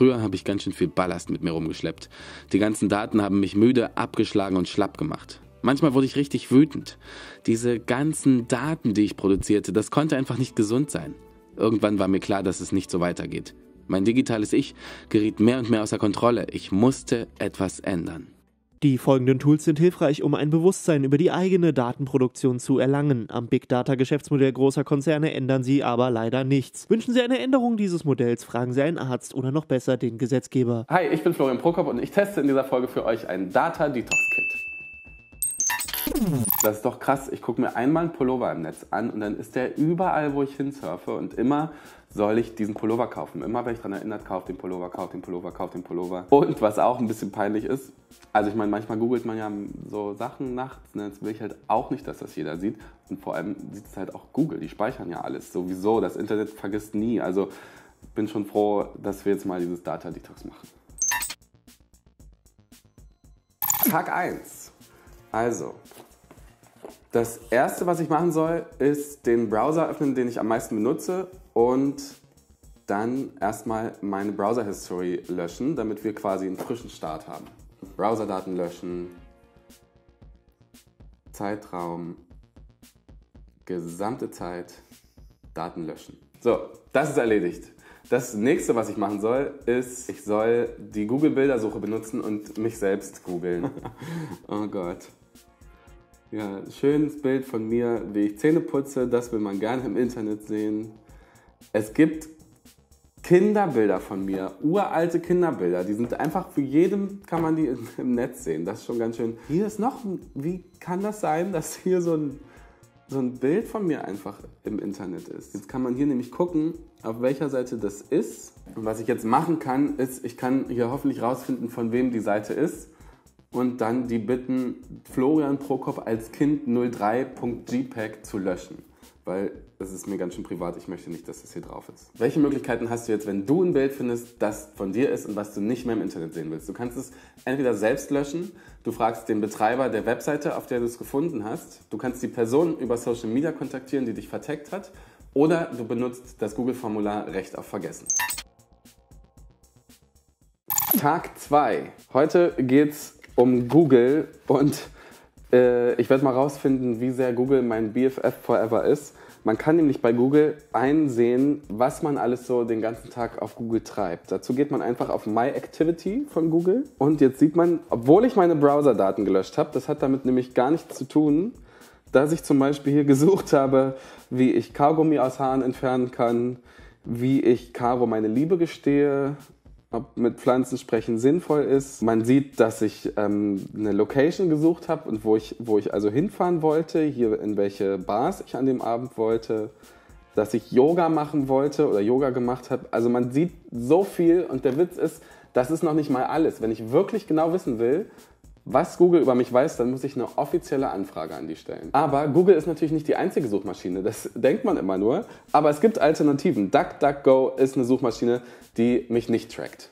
Früher habe ich ganz schön viel Ballast mit mir rumgeschleppt. Die ganzen Daten haben mich müde, abgeschlagen und schlapp gemacht. Manchmal wurde ich richtig wütend. Diese ganzen Daten, die ich produzierte, das konnte einfach nicht gesund sein. Irgendwann war mir klar, dass es nicht so weitergeht. Mein digitales Ich geriet mehr und mehr außer Kontrolle. Ich musste etwas ändern. Die folgenden Tools sind hilfreich, um ein Bewusstsein über die eigene Datenproduktion zu erlangen. Am Big Data Geschäftsmodell großer Konzerne ändern sie aber leider nichts. Wünschen Sie eine Änderung dieses Modells, fragen Sie einen Arzt oder noch besser den Gesetzgeber. Hi, ich bin Florian Prokop und ich teste in dieser Folge für euch ein Data Detox Kit. Das ist doch krass. Ich gucke mir einmal einen Pullover im Netz an und dann ist der überall, wo ich hinsurfe und immer soll ich diesen Pullover kaufen. Immer wenn ich daran erinnert, kauf den Pullover, kauf den Pullover, kauf den Pullover. Und was auch ein bisschen peinlich ist, also ich meine, manchmal googelt man ja so Sachen nachts, ne? jetzt will ich halt auch nicht, dass das jeder sieht. Und vor allem sieht es halt auch Google, die speichern ja alles sowieso. Das Internet vergisst nie. Also bin schon froh, dass wir jetzt mal dieses Data Detox machen. Tag 1. Also, das erste, was ich machen soll, ist den Browser öffnen, den ich am meisten benutze und dann erstmal meine Browser History löschen, damit wir quasi einen frischen Start haben. Browserdaten löschen, Zeitraum, gesamte Zeit, Daten löschen. So, das ist erledigt. Das nächste, was ich machen soll, ist, ich soll die Google-Bildersuche benutzen und mich selbst googeln. oh Gott. Ja, schönes Bild von mir, wie ich Zähne putze, das will man gerne im Internet sehen. Es gibt Kinderbilder von mir, uralte Kinderbilder, die sind einfach für jedem kann man die im Netz sehen. Das ist schon ganz schön. Hier ist noch, wie kann das sein, dass hier so ein, so ein Bild von mir einfach im Internet ist? Jetzt kann man hier nämlich gucken, auf welcher Seite das ist. Und was ich jetzt machen kann, ist, ich kann hier hoffentlich rausfinden, von wem die Seite ist und dann die bitten, Florian Prokop als Kind 03.jpg zu löschen. Weil das ist mir ganz schön privat, ich möchte nicht, dass das hier drauf ist. Welche Möglichkeiten hast du jetzt, wenn du ein Bild findest, das von dir ist und was du nicht mehr im Internet sehen willst? Du kannst es entweder selbst löschen, du fragst den Betreiber der Webseite, auf der du es gefunden hast, du kannst die Person über Social Media kontaktieren, die dich verteckt hat, oder du benutzt das Google-Formular Recht auf Vergessen. Tag 2. Heute geht's um Google und äh, ich werde mal rausfinden, wie sehr Google mein BFF Forever ist. Man kann nämlich bei Google einsehen, was man alles so den ganzen Tag auf Google treibt. Dazu geht man einfach auf My Activity von Google und jetzt sieht man, obwohl ich meine Browser-Daten gelöscht habe, das hat damit nämlich gar nichts zu tun, dass ich zum Beispiel hier gesucht habe, wie ich Kaugummi aus Haaren entfernen kann, wie ich Caro meine Liebe gestehe, ob mit Pflanzen sprechen sinnvoll ist. Man sieht, dass ich ähm, eine Location gesucht habe und wo ich, wo ich also hinfahren wollte, hier in welche Bars ich an dem Abend wollte, dass ich Yoga machen wollte oder Yoga gemacht habe. Also man sieht so viel und der Witz ist, das ist noch nicht mal alles. Wenn ich wirklich genau wissen will, was Google über mich weiß, dann muss ich eine offizielle Anfrage an die stellen. Aber Google ist natürlich nicht die einzige Suchmaschine, das denkt man immer nur. Aber es gibt Alternativen. DuckDuckGo ist eine Suchmaschine, die mich nicht trackt.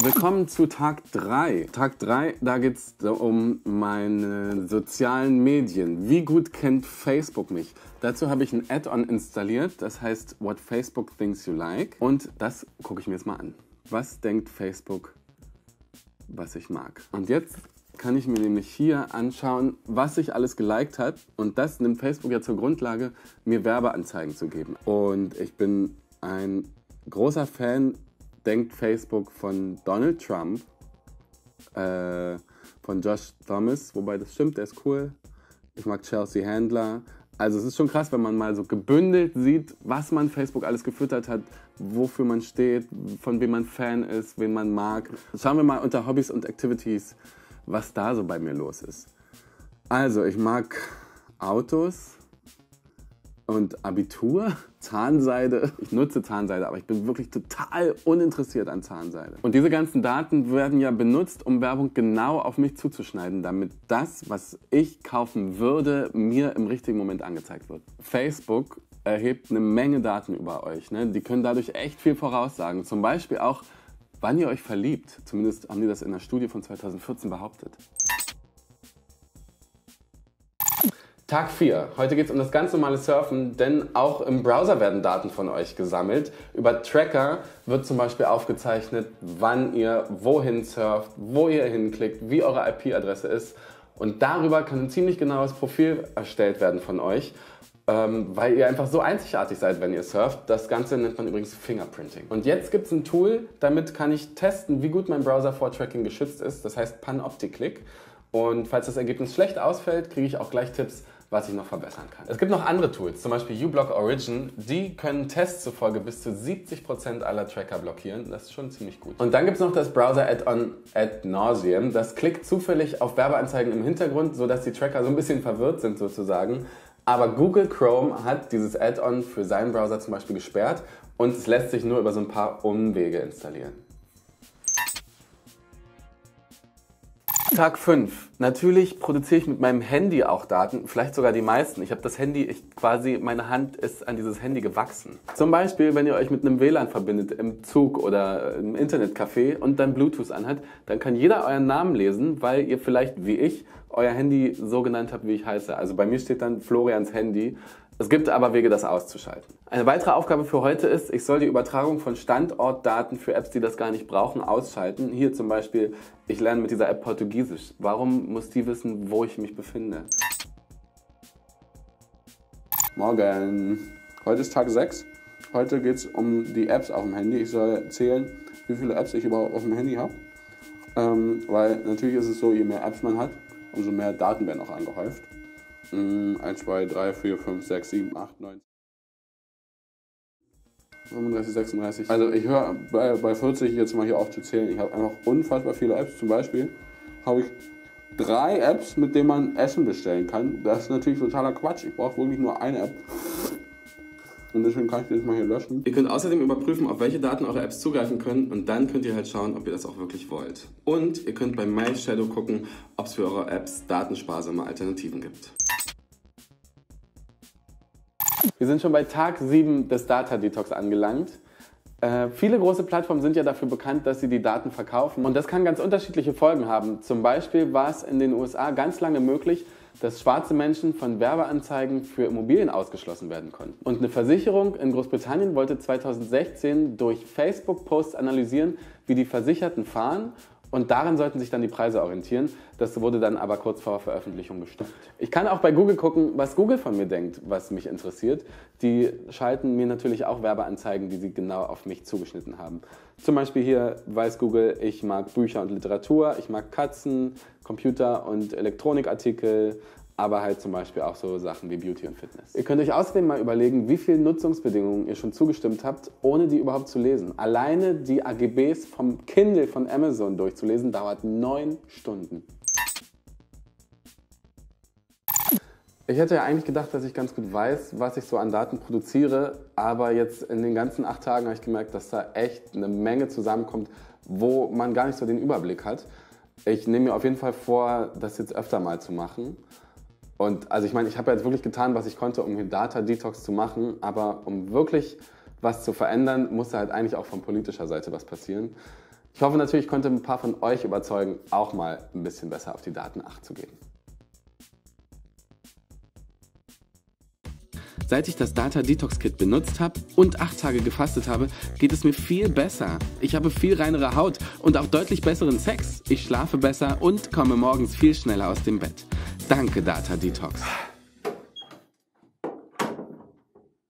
Willkommen zu Tag 3. Tag 3, da geht es um meine sozialen Medien. Wie gut kennt Facebook mich? Dazu habe ich ein Add-on installiert, das heißt What Facebook Thinks You Like. Und das gucke ich mir jetzt mal an. Was denkt Facebook was ich mag. Und jetzt kann ich mir nämlich hier anschauen, was sich alles geliked hat. Und das nimmt Facebook ja zur Grundlage, mir Werbeanzeigen zu geben. Und ich bin ein großer Fan, denkt Facebook, von Donald Trump, äh, von Josh Thomas, wobei das stimmt, der ist cool. Ich mag Chelsea Handler. Also es ist schon krass, wenn man mal so gebündelt sieht, was man Facebook alles gefüttert hat, wofür man steht, von wem man Fan ist, wen man mag. Schauen wir mal unter Hobbys und Activities, was da so bei mir los ist. Also ich mag Autos, und Abitur, Zahnseide. Ich nutze Zahnseide, aber ich bin wirklich total uninteressiert an Zahnseide. Und diese ganzen Daten werden ja benutzt, um Werbung genau auf mich zuzuschneiden, damit das, was ich kaufen würde, mir im richtigen Moment angezeigt wird. Facebook erhebt eine Menge Daten über euch. Ne? Die können dadurch echt viel voraussagen. Zum Beispiel auch, wann ihr euch verliebt. Zumindest haben die das in einer Studie von 2014 behauptet. Tag 4. Heute geht es um das ganz normale Surfen, denn auch im Browser werden Daten von euch gesammelt. Über Tracker wird zum Beispiel aufgezeichnet, wann ihr wohin surft, wo ihr hinklickt, wie eure IP-Adresse ist. Und darüber kann ein ziemlich genaues Profil erstellt werden von euch ähm, weil ihr einfach so einzigartig seid, wenn ihr surft. Das Ganze nennt man übrigens Fingerprinting. Und jetzt gibt es ein Tool, damit kann ich testen, wie gut mein Browser vor Tracking geschützt ist. Das heißt Panopticlick. Und falls das Ergebnis schlecht ausfällt, kriege ich auch gleich Tipps, was ich noch verbessern kann. Es gibt noch andere Tools, zum Beispiel uBlock Origin. Die können Tests zufolge bis zu 70% aller Tracker blockieren. Das ist schon ziemlich gut. Und dann gibt es noch das Browser-Add-on Ad Nauseam. Das klickt zufällig auf Werbeanzeigen im Hintergrund, sodass die Tracker so ein bisschen verwirrt sind sozusagen. Aber Google Chrome hat dieses Add-on für seinen Browser zum Beispiel gesperrt und es lässt sich nur über so ein paar Umwege installieren. Tag 5. Natürlich produziere ich mit meinem Handy auch Daten, vielleicht sogar die meisten. Ich habe das Handy, ich quasi, meine Hand ist an dieses Handy gewachsen. Zum Beispiel, wenn ihr euch mit einem WLAN verbindet im Zug oder im Internetcafé und dann Bluetooth anhat, dann kann jeder euren Namen lesen, weil ihr vielleicht wie ich euer Handy so genannt habt, wie ich heiße. Also bei mir steht dann Florians Handy. Es gibt aber Wege, das auszuschalten. Eine weitere Aufgabe für heute ist, ich soll die Übertragung von Standortdaten für Apps, die das gar nicht brauchen, ausschalten. Hier zum Beispiel, ich lerne mit dieser App Portugiesisch. Warum muss die wissen, wo ich mich befinde? Morgen. Heute ist Tag 6. Heute geht es um die Apps auf dem Handy. Ich soll zählen, wie viele Apps ich überhaupt auf dem Handy habe. Ähm, weil natürlich ist es so, je mehr Apps man hat, umso mehr Daten werden auch angehäuft. 1, 2, 3, 4, 5, 6, 7, 8, 9, 35, 36. Also ich höre bei, bei 40 jetzt mal hier auf zu zählen. Ich habe einfach unfassbar viele Apps. Zum Beispiel habe ich drei Apps, mit denen man Essen bestellen kann. Das ist natürlich totaler Quatsch. Ich brauche wirklich nur eine App. Und deswegen kann ich das mal hier löschen. Ihr könnt außerdem überprüfen, auf welche Daten eure Apps zugreifen können und dann könnt ihr halt schauen, ob ihr das auch wirklich wollt. Und ihr könnt bei My Shadow gucken, ob es für eure Apps datensparsame Alternativen gibt. Wir sind schon bei Tag 7 des Data Detox angelangt. Äh, viele große Plattformen sind ja dafür bekannt, dass sie die Daten verkaufen. Und das kann ganz unterschiedliche Folgen haben. Zum Beispiel war es in den USA ganz lange möglich, dass schwarze Menschen von Werbeanzeigen für Immobilien ausgeschlossen werden konnten. Und eine Versicherung in Großbritannien wollte 2016 durch Facebook-Posts analysieren, wie die Versicherten fahren und daran sollten sich dann die Preise orientieren. Das wurde dann aber kurz vor Veröffentlichung gestoppt. Ich kann auch bei Google gucken, was Google von mir denkt, was mich interessiert. Die schalten mir natürlich auch Werbeanzeigen, die sie genau auf mich zugeschnitten haben. Zum Beispiel hier weiß Google, ich mag Bücher und Literatur, ich mag Katzen, Computer und Elektronikartikel, aber halt zum Beispiel auch so Sachen wie Beauty und Fitness. Ihr könnt euch außerdem mal überlegen, wie viele Nutzungsbedingungen ihr schon zugestimmt habt, ohne die überhaupt zu lesen. Alleine die AGBs vom Kindle von Amazon durchzulesen, dauert neun Stunden. Ich hätte ja eigentlich gedacht, dass ich ganz gut weiß, was ich so an Daten produziere, aber jetzt in den ganzen acht Tagen habe ich gemerkt, dass da echt eine Menge zusammenkommt, wo man gar nicht so den Überblick hat. Ich nehme mir auf jeden Fall vor, das jetzt öfter mal zu machen. Und also ich meine, ich habe jetzt wirklich getan, was ich konnte, um hier Data Detox zu machen, aber um wirklich was zu verändern, musste halt eigentlich auch von politischer Seite was passieren. Ich hoffe natürlich, ich konnte ein paar von euch überzeugen, auch mal ein bisschen besser auf die Daten acht zu geben. Seit ich das Data Detox Kit benutzt habe und acht Tage gefastet habe, geht es mir viel besser. Ich habe viel reinere Haut und auch deutlich besseren Sex. Ich schlafe besser und komme morgens viel schneller aus dem Bett. Danke, Data Detox.